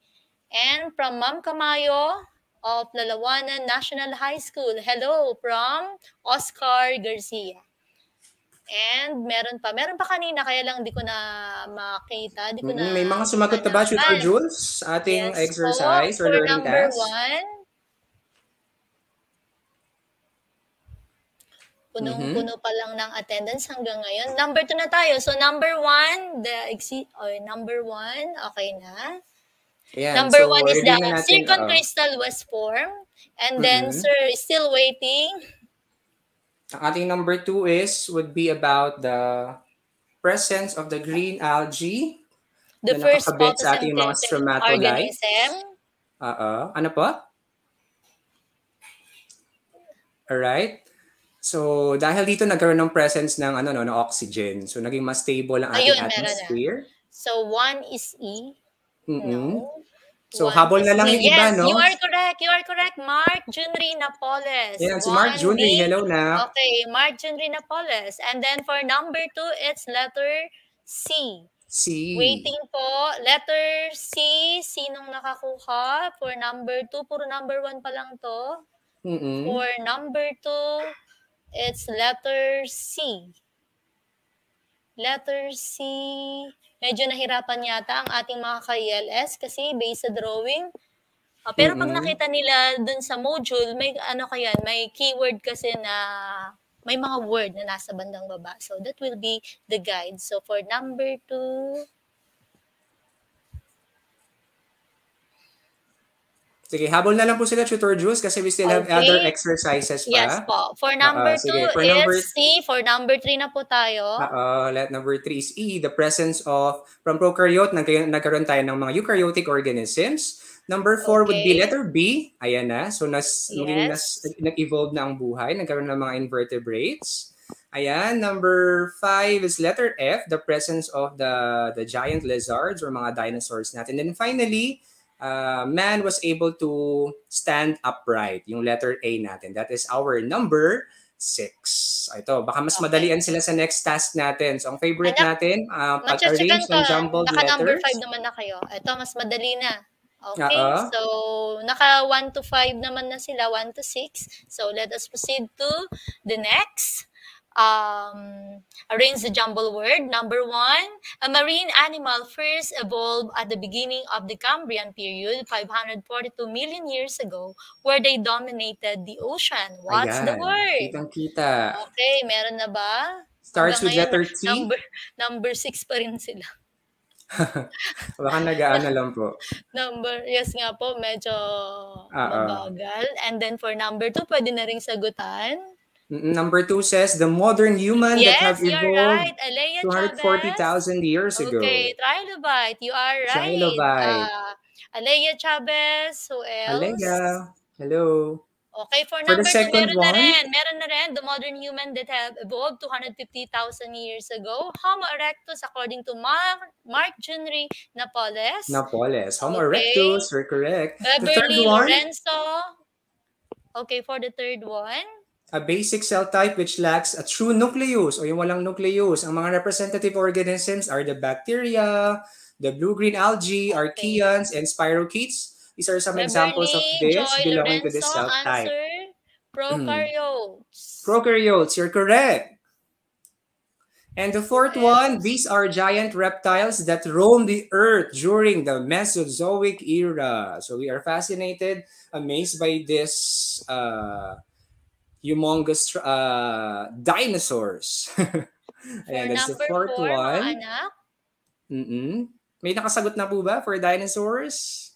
[SPEAKER 2] And from Ma'am Camayo of Lalawanan National High School. Hello from Oscar Garcia. And meron pa. Meron pa kanina, kaya lang di ko na makita. Di ko na
[SPEAKER 3] Mm, May mga sumagot na ba,
[SPEAKER 2] manapan.
[SPEAKER 3] Jules, ating
[SPEAKER 2] Yes
[SPEAKER 3] exercise
[SPEAKER 2] po,
[SPEAKER 3] or learning
[SPEAKER 2] number
[SPEAKER 3] task?
[SPEAKER 2] one. Punong-puno pa lang ng attendance hanggang ngayon. Number two na tayo. So number one, the exi- oh, number one, okay na.
[SPEAKER 3] Ayan,
[SPEAKER 2] number
[SPEAKER 3] so
[SPEAKER 2] one is the
[SPEAKER 3] na natin,
[SPEAKER 2] crystal was formed. And then,
[SPEAKER 3] Mhm.
[SPEAKER 2] sir, still waiting.
[SPEAKER 3] Ang ating number two is, would be about the presence of the green algae.
[SPEAKER 2] The
[SPEAKER 3] Na
[SPEAKER 2] first
[SPEAKER 3] nakakabit sa ating mga. Oo. Ano po? Alright. So, dahil dito nagkaroon ng presence ng ano no, ng oxygen. So, naging mas stable ang ating
[SPEAKER 2] Ayun,
[SPEAKER 3] atmosphere.
[SPEAKER 2] So one is E.
[SPEAKER 3] Mm-mm.
[SPEAKER 2] No.
[SPEAKER 3] So,
[SPEAKER 2] One
[SPEAKER 3] habol na lang yung iba,
[SPEAKER 2] yes,
[SPEAKER 3] no?
[SPEAKER 2] you are correct. You are correct. Mark Junri Napoles.
[SPEAKER 3] Ayan, si Mark
[SPEAKER 2] One. B.
[SPEAKER 3] Hello na.
[SPEAKER 2] Okay, Mark Junri Napoles. And then for number two, it's letter C.
[SPEAKER 3] C.
[SPEAKER 2] Waiting po. Letter C, sinong nakakuha? For number 2, puro number 1 pa lang to.
[SPEAKER 3] Mm-mm.
[SPEAKER 2] For number 2, it's letter C. Letter C. Medyo nahirapan yata ang ating mga ka-ELS kasi based sa drawing. Ah, pero pag nakita nila dun sa module, may ano kaya, may keyword kasi na may mga word na nasa bandang baba. So that will be the guide. So for number 2,
[SPEAKER 3] Sige, habol na lang po sila, Tutor Jules, kasi we still have
[SPEAKER 2] Okay.
[SPEAKER 3] other exercises pa.
[SPEAKER 2] yes po. For number 2
[SPEAKER 3] sige. For
[SPEAKER 2] is
[SPEAKER 3] number-
[SPEAKER 2] C. For number 3 na po tayo.
[SPEAKER 3] Oo, let number three is E, the presence of, from prokaryote, nagkaroon, nagkaroon tayo ng mga eukaryotic organisms. Number four would be
[SPEAKER 2] Okay.
[SPEAKER 3] letter B. Ayan na. So, nas, naging nas,
[SPEAKER 2] Yes.
[SPEAKER 3] nag-evolve na ang buhay. Nagkaroon ng mga invertebrates. Ayan. Number five is letter F, the presence of the, the giant lizards or mga dinosaurs natin. And then finally, uh, man was able to stand upright. Yung letter A natin. That is our number six. Ito, baka mas
[SPEAKER 2] Okay.
[SPEAKER 3] madalian sila sa next task natin. So, ang favorite
[SPEAKER 2] Anak,
[SPEAKER 3] natin, uh, pag-arrange ng jumbled
[SPEAKER 2] Naka number
[SPEAKER 3] letters.
[SPEAKER 2] 5 naman na kayo. Ito, mas madali na. Okay,
[SPEAKER 3] Oo.
[SPEAKER 2] so naka 1 to 5 naman na sila, 1 to 6. So let us proceed to the next. Um, arrange the jumble word. Number one, a marine animal first evolved at the beginning of the Cambrian period, 542 million years ago, where they dominated the ocean. What's the
[SPEAKER 3] Ayan.
[SPEAKER 2] word?
[SPEAKER 3] Kitang-kita.
[SPEAKER 2] Okay, meron na ba?
[SPEAKER 3] Starts with
[SPEAKER 2] Hanggang
[SPEAKER 3] letter
[SPEAKER 2] ngayon,
[SPEAKER 3] T.
[SPEAKER 2] Number, number 6 pa rin sila. <laughs>
[SPEAKER 3] Baka nag-ano lang po.
[SPEAKER 2] Number, yes nga po, medyo
[SPEAKER 3] Oo.
[SPEAKER 2] mabagal. And then for number two, pwede na ring sagutan.
[SPEAKER 3] Number two says, the modern human that
[SPEAKER 2] yes,
[SPEAKER 3] have
[SPEAKER 2] you're
[SPEAKER 3] evolved
[SPEAKER 2] right. Alea Chavez.
[SPEAKER 3] 240,000 years ago.
[SPEAKER 2] Okay, trilobite. You are right.
[SPEAKER 3] Trilobite.
[SPEAKER 2] Uh, Alea Chavez. Who else?
[SPEAKER 3] Alea. Hello.
[SPEAKER 2] Okay, for
[SPEAKER 3] For the
[SPEAKER 2] number two,
[SPEAKER 3] second
[SPEAKER 2] meron na
[SPEAKER 3] one?
[SPEAKER 2] rin. Meron na rin. The modern human that have evolved 250,000 years ago. Homo erectus, according to Mark, Mark Junry Napoles.
[SPEAKER 3] Napoles. Homo
[SPEAKER 2] Okay.
[SPEAKER 3] erectus. You're correct. The third
[SPEAKER 2] Beverly
[SPEAKER 3] one,
[SPEAKER 2] Lorenzo. Okay, for the third one.
[SPEAKER 3] A basic cell type which lacks a true nucleus o yung walang nucleus. Ang mga representative organisms are the bacteria, the blue-green algae, archaeans, and spirochetes. These are some examples of this
[SPEAKER 2] Joy
[SPEAKER 3] belonging to this
[SPEAKER 2] Lorenzo,
[SPEAKER 3] cell type.
[SPEAKER 2] answer, prokaryotes.
[SPEAKER 3] Prokaryotes, you're correct. And the fourth
[SPEAKER 2] What
[SPEAKER 3] one, these are giant reptiles that roam the earth during the Mesozoic era. So we are fascinated, amazed by this uh, humongous uh, dinosaurs. <laughs>
[SPEAKER 2] For
[SPEAKER 3] Ayan, that's the fourth
[SPEAKER 2] four,
[SPEAKER 3] one.
[SPEAKER 2] anak,
[SPEAKER 3] Mm-mm. May nakasagot na po ba for dinosaurs?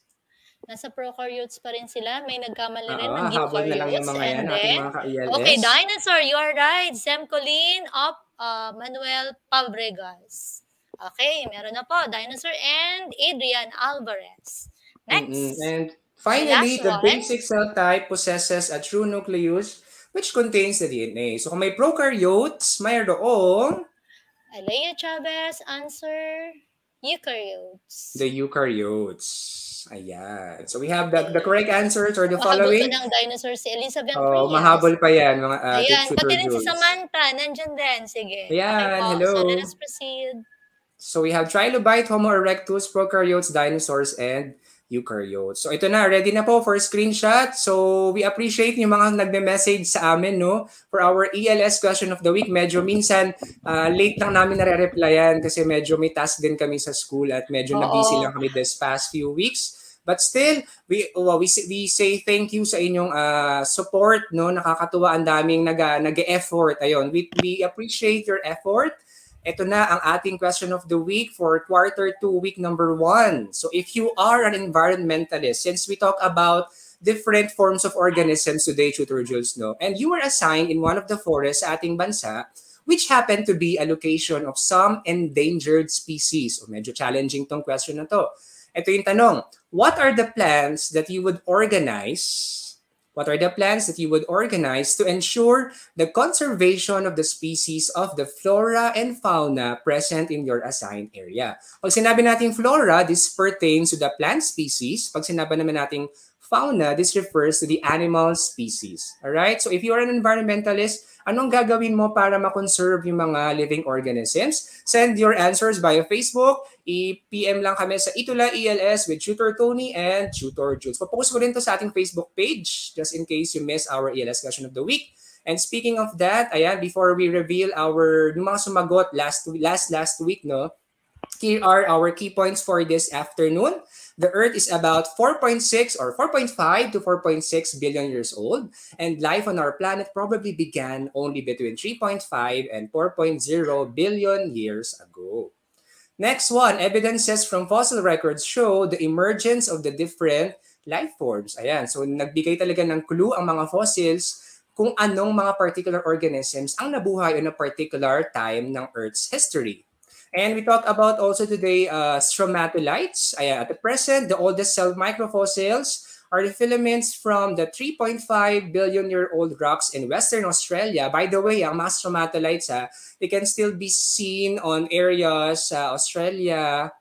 [SPEAKER 2] nasa prokaryotes pa rin sila. May nagkamali rin
[SPEAKER 3] Oo,
[SPEAKER 2] ng
[SPEAKER 3] habol na lang yung
[SPEAKER 2] eukaryotes.
[SPEAKER 3] mga yan,
[SPEAKER 2] And then,
[SPEAKER 3] mga ka-ELS.
[SPEAKER 2] okay, dinosaur, you are right. Sam Colleen of uh, Manuel Fabregas. Okay, meron na po. Dinosaur and Adrian Alvarez. Next.
[SPEAKER 3] Mm-mm. And finally, the basic cell type possesses a true nucleus which contains the DNA. So kung may prokaryotes, mayroong
[SPEAKER 2] Alea Chavez, answer, eukaryotes.
[SPEAKER 3] the eukaryotes. Ayan. So we have the, the correct answers or the
[SPEAKER 2] Mahabol
[SPEAKER 3] following.
[SPEAKER 2] pa ng dinosaur si Elizabeth
[SPEAKER 3] Oh,
[SPEAKER 2] Frias.
[SPEAKER 3] mahabol pa yan, mga uh,
[SPEAKER 2] Ayan, pati rin si. Samantha, nandyan din. Sige.
[SPEAKER 3] Ayan,
[SPEAKER 2] Okay
[SPEAKER 3] hello.
[SPEAKER 2] So let us proceed.
[SPEAKER 3] So we have trilobite, Homo erectus, prokaryotes, dinosaurs, and eukaryotes. So ito na, ready na po for screenshot. So we appreciate yung mga nagme-message sa amin, no? For our ELS question of the week, medyo minsan uh, late lang namin nare-replyan kasi medyo may task din kami sa school at medyo
[SPEAKER 2] Oo.
[SPEAKER 3] na-busy lang kami this past few weeks. But still, we uh, we, we say thank you sa inyong uh, support, no? Nakakatuwa ang daming nag nag-effort. Ayun, we we appreciate your effort. Ito na ang ating question of the week for quarter 2, week number 1. So if you are an environmentalist, since we talk about different forms of organisms today, Tutor Jules, no? And you were assigned in one of the forests sa ating bansa, which happened to be a location of some endangered species. O medyo challenging tong question na to. Ito yung tanong, what are the plans that you would organize What are the plans that you would organize to ensure the conservation of the species of the flora and fauna present in your assigned area? Pag sinabi nating flora, this pertains to the plant species. Pag sinabi naman nating fauna, this refers to the animal species. Alright? So if you are an environmentalist, anong gagawin mo para ma-conserve yung mga living organisms? Send your answers via Facebook. I-PM lang kami sa Itula ELS with Tutor Tony and Tutor Jules. Papokus ko rin to sa ating Facebook page just in case you miss our ELS question of the week. And speaking of that, ayan, before we reveal our, yung mga sumagot last, last, last week, no, here are our key points for this afternoon. The Earth is about 4.6 or 4.5 to 4.6 billion years old, and life on our planet probably began only between 3.5 and 4.0 billion years ago. Next one, evidences from fossil records show the emergence of the different life forms. Ayan, so nagbigay talaga ng clue ang mga fossils kung anong mga particular organisms ang nabuhay on a particular time ng Earth's history. And we talk about also today uh, stromatolites. Ayan, at the present, the oldest cell microfossils are the filaments from the 3.5 billion year old rocks in Western Australia. By the way, ang mga stromatolites, ha, they can still be seen on areas uh, Australia,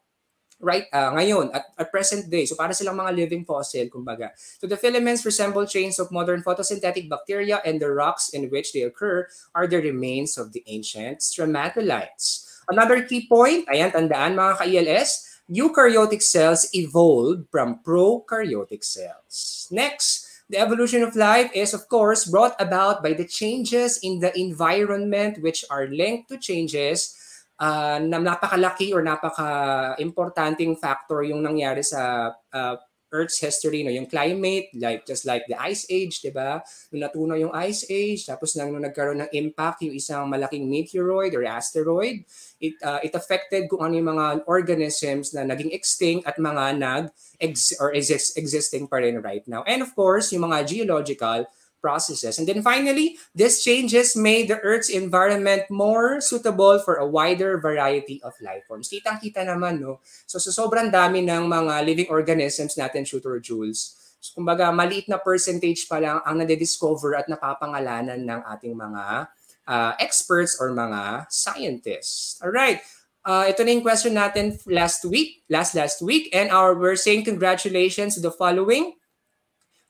[SPEAKER 3] right uh, ngayon at, at present day so para silang mga living fossil kumbaga so the filaments resemble chains of modern photosynthetic bacteria and the rocks in which they occur are the remains of the ancient stromatolites Another key point, ayan, tandaan mga ka-ELS, eukaryotic cells evolved from prokaryotic cells. Next, the evolution of life is, of course, brought about by the changes in the environment which are linked to changes uh, na napakalaki or napaka-importanting factor yung nangyari sa uh, Earth's history, no, yung climate, like just like the ice age, 'di ba? Nung natunaw yung ice age, tapos nang nung nagkaroon ng impact yung isang malaking meteoroid or asteroid, it uh, it affected kung ano yung mga organisms na naging extinct at mga nag ex or exist, existing pa rin right now. And of course, yung mga geological processes. And then finally, these changes made the Earth's environment more suitable for a wider variety of life forms. Kitang-kita naman, no? So, so sobrang dami ng mga living organisms natin, Shooter Jules. So, kumbaga, maliit na percentage pa lang ang nade-discover at napapangalanan ng ating mga uh, experts or mga scientists. All right. Uh, ito na yung question natin last week, last last week, and our we're saying congratulations to the following.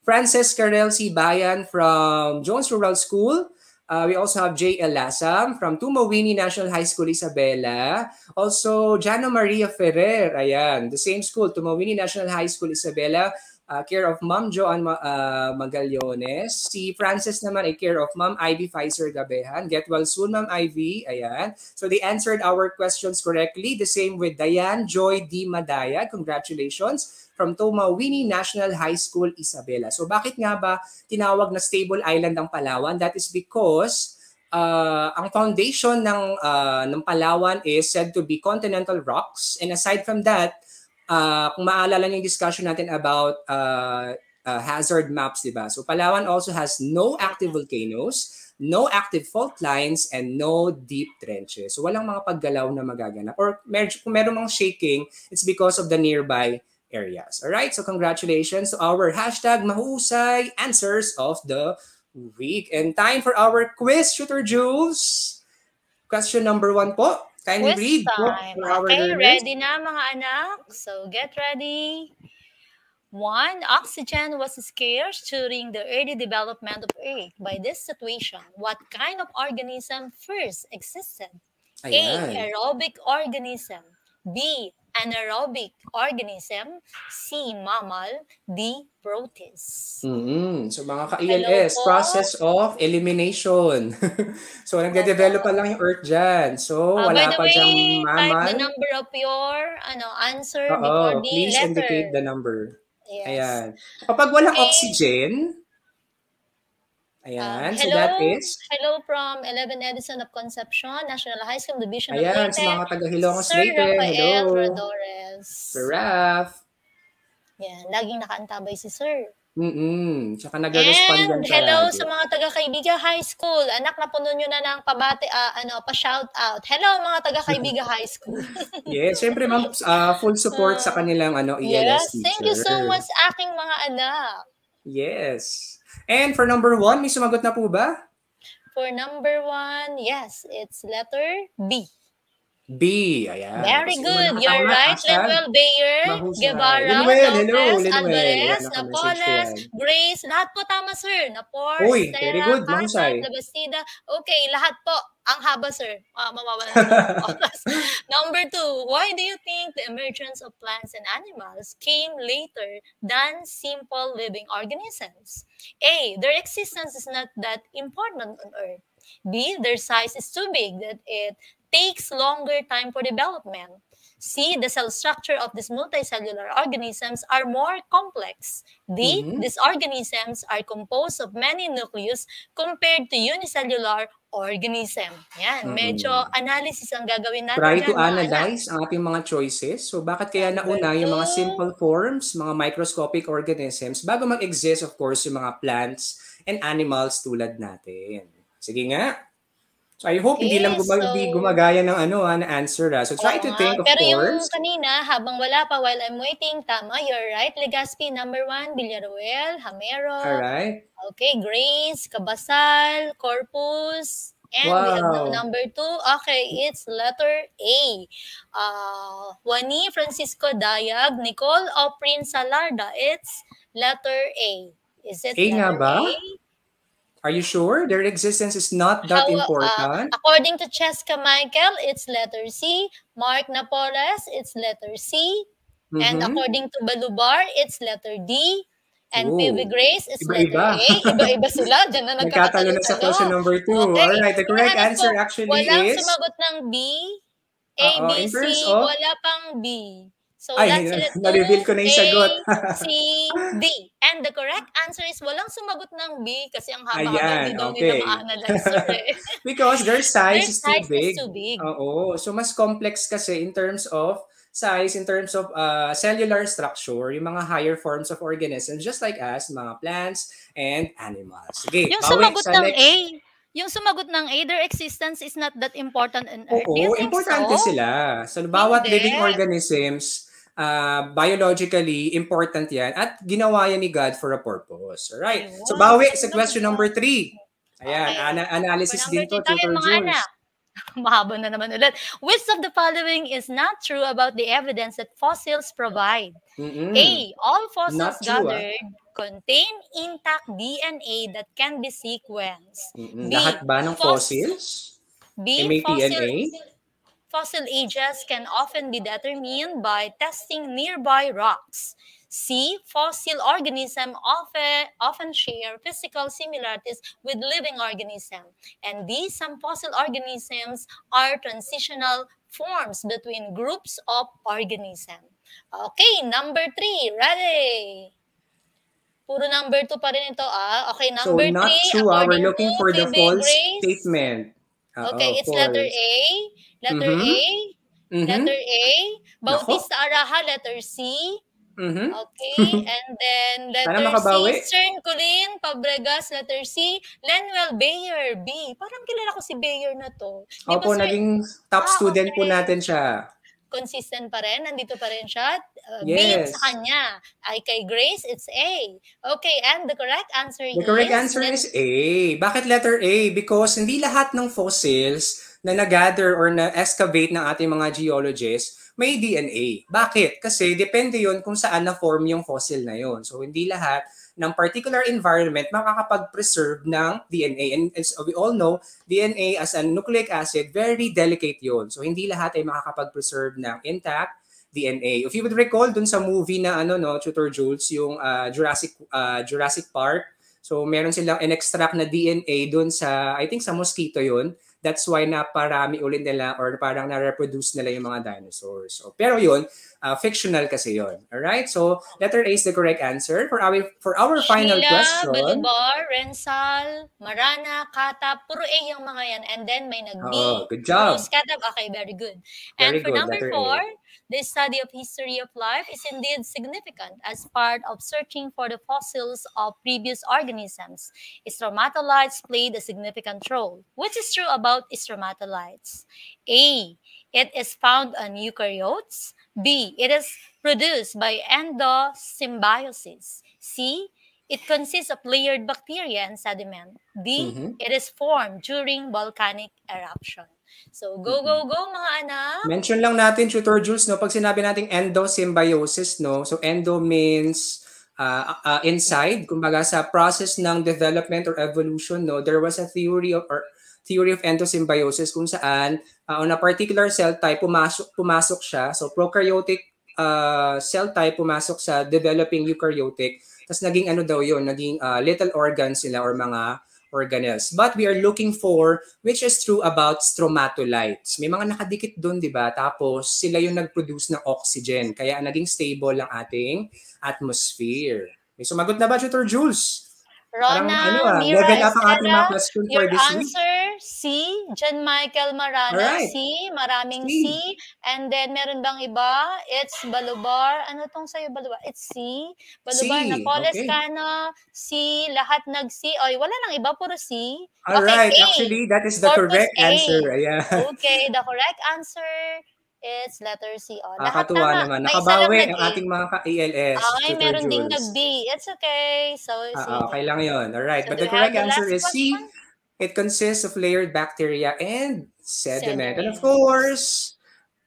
[SPEAKER 3] Frances Carel C. Bayan from Jones Rural School. Uh, we also have J. Elasam from Tumawini National High School, Isabela. Also, Jano Maria Ferrer, ayan, the same school, Tumawini National High School, Isabela uh, care of Ma'am Joan uh, Magallones. Si Frances naman ay care of Ma'am Ivy Pfizer Gabehan. Get well soon, Ma'am Ivy. Ayan. So they answered our questions correctly. The same with Diane Joy D. Madaya. Congratulations from Tomawini National High School, Isabela. So bakit nga ba tinawag na stable island ang Palawan? That is because uh, ang foundation ng uh, ng Palawan is said to be continental rocks and aside from that uh, kung maalala niyo yung discussion natin about uh, uh, hazard maps, di ba? So Palawan also has no active volcanoes, no active fault lines, and no deep trenches. So walang mga paggalaw na magaganap. Or mer kung meron mga shaking, it's because of the nearby areas. All right? So congratulations to our hashtag mahusay answers of the week. And time for our quiz, Shooter Jules. Question number one po. Kindly read.
[SPEAKER 2] Time. Okay, ready na mga anak? So get ready. One, oxygen was scarce during the early development of Earth. By this situation, what kind of organism first existed? Ayan. A. Aerobic organism. B anaerobic organism, C. Mammal, D. Protist.
[SPEAKER 3] Mm-hmm. So mga ka-ELS, process of elimination. <laughs> so nagde-develop pa lang yung Earth dyan. So uh, wala pa way, siyang mammal.
[SPEAKER 2] type the number of your ano, answer
[SPEAKER 3] Uh-oh,
[SPEAKER 2] before the
[SPEAKER 3] please
[SPEAKER 2] letter.
[SPEAKER 3] indicate the number.
[SPEAKER 2] Yes.
[SPEAKER 3] Ayan. Kapag walang okay. oxygen, Ayan, um, hello, so that is...
[SPEAKER 2] Hello from 11 Edison of Concepcion, National High School Division
[SPEAKER 3] Ayan, of sa mga taga-Hilongos Sir
[SPEAKER 2] Rafael
[SPEAKER 3] hello.
[SPEAKER 2] Rodores.
[SPEAKER 3] Sir Raf.
[SPEAKER 2] Yan, laging nakaantabay si Sir.
[SPEAKER 3] Mm-mm. Tsaka nag-respond
[SPEAKER 2] And hello sa mga taga-kaibiga high school. Anak, napuno nyo na ng pabati, uh, ano, pa-shout out. Hello mga taga-kaibiga <laughs> high school. <laughs>
[SPEAKER 3] yes, syempre ma'am, uh, <laughs> full support uh, sa kanilang ano, ELS
[SPEAKER 2] yes,
[SPEAKER 3] teacher.
[SPEAKER 2] thank you so much aking mga anak.
[SPEAKER 3] Yes. And for number one, may sumagot na po ba?
[SPEAKER 2] For number one, yes, it's letter B.
[SPEAKER 3] B. Ayan.
[SPEAKER 2] Very
[SPEAKER 3] Kasi
[SPEAKER 2] good. You're right. Lemuel Bayer. Guevara, Lopez. Alvarez, Napoles. Grace. Lahat po tama, sir. Napor,
[SPEAKER 3] Uy, very
[SPEAKER 2] Stella,
[SPEAKER 3] good.
[SPEAKER 2] Casa,
[SPEAKER 3] Mahusay.
[SPEAKER 2] Labastida. Okay, lahat po. Ang haba, sir. Ah, mawawala <laughs> oras. Number two, why do you think the emergence of plants and animals came later than simple living organisms? A, their existence is not that important on Earth. B, their size is too big that it takes longer time for development. C, the cell structure of these multicellular organisms are more complex. D,
[SPEAKER 3] Mhm.
[SPEAKER 2] these organisms are composed of many nucleus compared to unicellular organism. Yan,
[SPEAKER 3] Mhm.
[SPEAKER 2] medyo analysis ang gagawin natin.
[SPEAKER 3] Try to
[SPEAKER 2] dyan,
[SPEAKER 3] analyze ang ating mga choices. So bakit kaya nauna yung mga simple forms, mga microscopic organisms, bago mag-exist of course yung mga plants and animals tulad natin. Sige nga. So I hope hindi
[SPEAKER 2] Okay,
[SPEAKER 3] lang guma-
[SPEAKER 2] so-
[SPEAKER 3] hindi gumagaya ng ano ah, na answer ah. So try to think of
[SPEAKER 2] Pero yung
[SPEAKER 3] course.
[SPEAKER 2] kanina, habang wala pa, while I'm waiting, tama, you're right. Legazpi, number one, Villaruel, Hamero,
[SPEAKER 3] Alright.
[SPEAKER 2] Okay, Grace, Kabasal, Corpus, and we have
[SPEAKER 3] Wow.
[SPEAKER 2] no- number two. Okay, it's letter A. Uh, Wani Francisco Dayag, Nicole Oprin Salarda. It's letter A. Is it
[SPEAKER 3] A nga
[SPEAKER 2] letter
[SPEAKER 3] ba?
[SPEAKER 2] A?
[SPEAKER 3] Are you sure their existence is not that
[SPEAKER 2] How, uh,
[SPEAKER 3] important?
[SPEAKER 2] according to Cheska Michael, it's letter C. Mark Napoles, it's letter C. And
[SPEAKER 3] Mhm.
[SPEAKER 2] according to Balubar, it's letter D. And
[SPEAKER 3] Ooh.
[SPEAKER 2] Grace is
[SPEAKER 3] Iba-iba.
[SPEAKER 2] letter A. Iba-iba sila. Diyan na <laughs>
[SPEAKER 3] Nagkatalo na sa question number two.
[SPEAKER 2] Okay.
[SPEAKER 3] Alright, the correct
[SPEAKER 2] Hinahanap
[SPEAKER 3] answer
[SPEAKER 2] ko,
[SPEAKER 3] actually
[SPEAKER 2] Walang
[SPEAKER 3] is...
[SPEAKER 2] sumagot ng B. A,
[SPEAKER 3] Oo,
[SPEAKER 2] B,
[SPEAKER 3] in
[SPEAKER 2] C.
[SPEAKER 3] of-
[SPEAKER 2] Wala pang B. So
[SPEAKER 3] Ay,
[SPEAKER 2] that's it. <laughs>
[SPEAKER 3] na-reveal ko na yung
[SPEAKER 2] A,
[SPEAKER 3] sagot.
[SPEAKER 2] C, D. And the correct answer is walang sumagot ng B kasi ang haba-haba hindi daw
[SPEAKER 3] okay.
[SPEAKER 2] nila ma-analyze. <laughs> sir, eh.
[SPEAKER 3] Because their size
[SPEAKER 2] Their
[SPEAKER 3] is too
[SPEAKER 2] size
[SPEAKER 3] big.
[SPEAKER 2] is too big.
[SPEAKER 3] Oo. So mas complex kasi in terms of size, in terms of uh, cellular structure, yung mga higher forms of organisms, just like us, mga plants and animals. Sige,
[SPEAKER 2] Yung sumagot
[SPEAKER 3] sa
[SPEAKER 2] ng
[SPEAKER 3] next.
[SPEAKER 2] A, yung sumagot ng A, their existence is not that important on Earth.
[SPEAKER 3] Oo, importante
[SPEAKER 2] so?
[SPEAKER 3] sila. So, bawat
[SPEAKER 2] Hindi.
[SPEAKER 3] living organisms, uh, biologically, important yan. At ginawa yan ni God for a purpose. Alright. So,
[SPEAKER 2] Ayun.
[SPEAKER 3] bawi sa question number three. Ayan,
[SPEAKER 2] Okay.
[SPEAKER 3] ana- analysis
[SPEAKER 2] For
[SPEAKER 3] din to, Tutor
[SPEAKER 2] mga
[SPEAKER 3] Jules.
[SPEAKER 2] anak. <laughs> Mahaba na naman ulit. Which of the following is not true about the evidence that fossils provide?
[SPEAKER 3] Mm-mm.
[SPEAKER 2] A. All fossils
[SPEAKER 3] true, ah.
[SPEAKER 2] gathered contain intact DNA that can be sequenced.
[SPEAKER 3] Mm-mm.
[SPEAKER 2] B.
[SPEAKER 3] Lahat ba ng
[SPEAKER 2] Foss-
[SPEAKER 3] fossils?
[SPEAKER 2] B.
[SPEAKER 3] MATNA?
[SPEAKER 2] Fossil, fossil ages can often be determined by testing nearby rocks. C. Fossil organisms often, often share physical similarities with living organisms. And D. Some fossil organisms are transitional forms between groups of organisms. Okay, number three, ready? Puro number two pa rin ito ah. Okay,
[SPEAKER 3] So,
[SPEAKER 2] number
[SPEAKER 3] not
[SPEAKER 2] three,
[SPEAKER 3] true. ah. We're looking for the false
[SPEAKER 2] Grace.
[SPEAKER 3] statement. Oo,
[SPEAKER 2] Okay, it's letter
[SPEAKER 3] false.
[SPEAKER 2] A. Letter
[SPEAKER 3] Mhm.
[SPEAKER 2] A.
[SPEAKER 3] Mhm.
[SPEAKER 2] Letter A. Bautista Araha, letter C.
[SPEAKER 3] Mhm.
[SPEAKER 2] Okay. <laughs> and then letter. C. Cern Colin Fabregas, letter C. Lenuel Bayer, B. Parang kilala ko si Bayer na to. Di ba,
[SPEAKER 3] Opo,
[SPEAKER 2] sir,
[SPEAKER 3] naging top
[SPEAKER 2] Ah,
[SPEAKER 3] student po
[SPEAKER 2] okay.
[SPEAKER 3] natin siya.
[SPEAKER 2] consistent pa rin? Nandito pa rin siya? Uh, B
[SPEAKER 3] Yes.
[SPEAKER 2] sa kanya. Ay kay Grace, it's A. Okay, and the correct answer
[SPEAKER 3] The correct
[SPEAKER 2] is...
[SPEAKER 3] answer is A. Bakit letter A? Because hindi lahat ng fossils na nag-gather or na-excavate ng ating mga geologists may DNA. Bakit? Kasi depende yon kung saan na-form yung fossil na yon. So hindi lahat ng particular environment makakapag-preserve ng DNA. And as we all know, DNA as a nucleic acid, very delicate yon. So hindi lahat ay makakapag-preserve ng intact DNA. If you would recall dun sa movie na ano no, Tutor Jules, yung uh, Jurassic uh, Jurassic Park, so meron silang in-extract na DNA dun sa I think sa mosquito yun. That's why naparami ulit nila or parang na-reproduce nila yung mga dinosaurs. So, pero yun, uh, fictional kasi yun. Alright? So, letter A is the correct answer. For our, for our final
[SPEAKER 2] Sheila,
[SPEAKER 3] question,
[SPEAKER 2] Balibar, Rensal, Marana, Katap, puro A yung mga yan. And then may nag-B.
[SPEAKER 3] Oo, good job.
[SPEAKER 2] Katap, okay, very good. and
[SPEAKER 3] Very
[SPEAKER 2] for
[SPEAKER 3] good,
[SPEAKER 2] number
[SPEAKER 3] letter A.
[SPEAKER 2] the study of history of life is indeed significant as part of searching for the fossils of previous organisms. Stromatolites played a significant role. Which is true about stromatolites? A. It is found on eukaryotes. B. It is produced by endosymbiosis. C. It consists of layered bacteria and sediment. D.
[SPEAKER 3] Mhm.
[SPEAKER 2] It is formed during volcanic eruption. So, go, go, go mga anak.
[SPEAKER 3] Mention lang natin, Tutor Jules, no, pag sinabi nating endosymbiosis, no, so endo means uh, uh, inside, kumbaga sa process ng development or evolution, no, there was a theory of, or theory of endosymbiosis kung saan uh, on a particular cell type, pumasok, pumasok siya. So, prokaryotic uh, cell type pumasok sa developing eukaryotic. Tapos naging ano daw yun, naging uh, little organs sila or mga organelles. But we are looking for, which is true about stromatolites. May mga nakadikit doon, di ba? Tapos sila yung nag-produce ng oxygen. Kaya naging stable ang ating atmosphere. May sumagot na ba, Tutor Jules?
[SPEAKER 2] Rona, ano, ah, Mira level up ang ating mga question for this answer, week. C. John Michael Marana, right. C. Maraming C. C. And then, meron bang iba? It's Balubar. Ano tong sa'yo, Balubar? It's C. Balubar C. na Poles okay. C. Lahat nag-C. Oy, wala nang iba, puro C.
[SPEAKER 3] Alright, okay, actually, that is the Corpus correct A. answer. Yeah.
[SPEAKER 2] Okay, the correct answer It's letter C. Oh,
[SPEAKER 3] lahat Nakakatuwa tama. naman. Nakabawi ang ating mga ka-ALS.
[SPEAKER 2] Okay, meron Jules. ding nag-B. It's okay. So,
[SPEAKER 3] uh, C. okay lang yun. Alright. So, But the correct the answer is C. It consists of layered bacteria and sediment. sediment. And of course,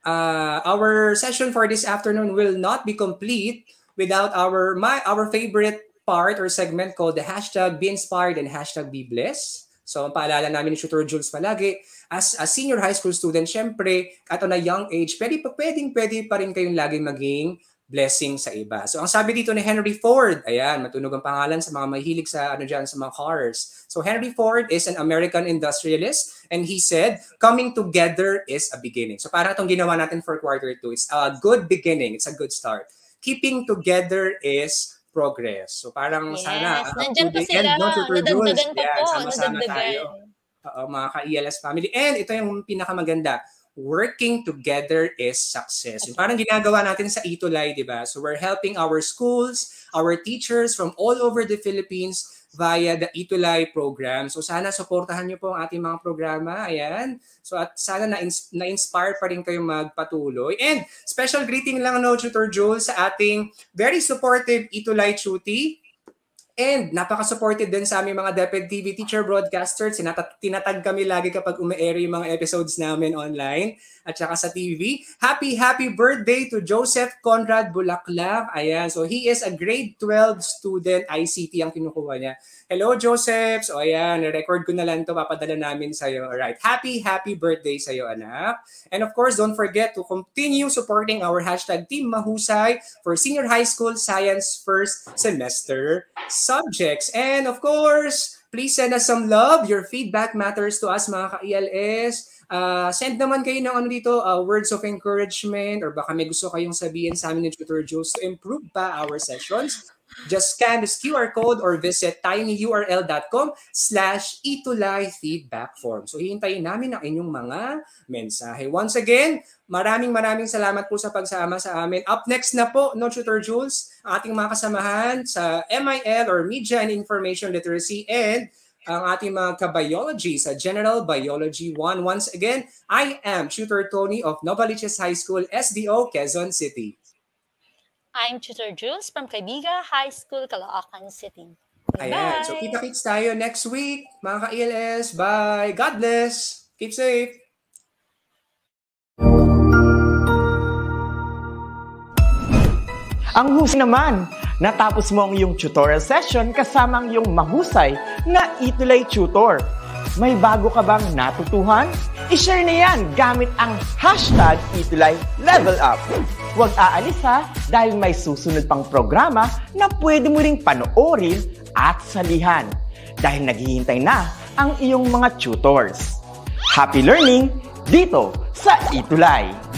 [SPEAKER 3] uh, our session for this afternoon will not be complete without our my our favorite part or segment called the hashtag Be Inspired and hashtag Be Blessed. So, ang paalala namin ni Tutor Jules palagi, as a senior high school student, syempre, at on a young age, pwede pwedeng, pwede pa rin kayong laging maging blessing sa iba. So ang sabi dito ni Henry Ford, ayan, matunog ang pangalan sa mga mahilig sa ano diyan sa mga cars. So Henry Ford is an American industrialist and he said, coming together is a beginning. So para itong ginawa natin for quarter two, it's a good beginning, it's a good start. Keeping together is progress. So parang yes. sana
[SPEAKER 2] Nandiyan pa sila, nadagdagan pa po, nadagdagan
[SPEAKER 3] uh, mga ka-ELS family. And ito yung pinakamaganda, working together is success. Yung parang ginagawa natin sa Itulay, di ba? So we're helping our schools, our teachers from all over the Philippines via the Itulay program. So sana suportahan niyo po ang ating mga programa. Ayan. So at sana na-inspire pa rin kayo magpatuloy. And special greeting lang no, Tutor Jules, sa ating very supportive Itulay Chuti And napaka-supported din sa aming mga DepEd TV teacher broadcasters. Sinata- tinatag kami lagi kapag umi-air yung mga episodes namin online at saka sa TV. Happy, happy birthday to Joseph Conrad Bulaklak. Ayan, so he is a grade 12 student, ICT ang kinukuha niya. Hello, Joseph. So ayan, record ko na lang to papadala namin sa'yo. Alright, happy, happy birthday sa'yo, anak. And of course, don't forget to continue supporting our hashtag Team Mahusay for Senior High School Science First Semester subjects. And of course, please send us some love. Your feedback matters to us mga ka-ELS. Uh, send naman kayo ng ano dito, uh, words of encouragement or baka may gusto kayong sabihin sa amin ni Tutor Jules to improve pa our sessions. Just scan this QR code or visit tinyurl.com slash itulay feedback form. So hihintayin namin ang inyong mga mensahe. Once again, maraming maraming salamat po sa pagsama sa amin. Up next na po, no Tutor Jules, ating mga kasamahan sa MIL or Media and Information Literacy and ang ating mga ka-biology sa General Biology 1. Once again, I am Tutor Tony of Novaliches High School, SDO, Quezon City.
[SPEAKER 2] I'm Tutor Jules from Kaibiga High School, Caloocan City.
[SPEAKER 3] Bye. Ayan. So, kita-kits tayo next week. Mga ka-ELS, bye! God bless! Keep safe!
[SPEAKER 4] Ang husay naman! Natapos mo ang iyong tutorial session kasama ang iyong mahusay na Itulay Tutor. May bago ka bang natutuhan? I-share na yan gamit ang hashtag Itulay Level Up. Huwag aalis ha dahil may susunod pang programa na pwede mo ring panoorin at salihan dahil naghihintay na ang iyong mga tutors. Happy learning dito sa Itulay!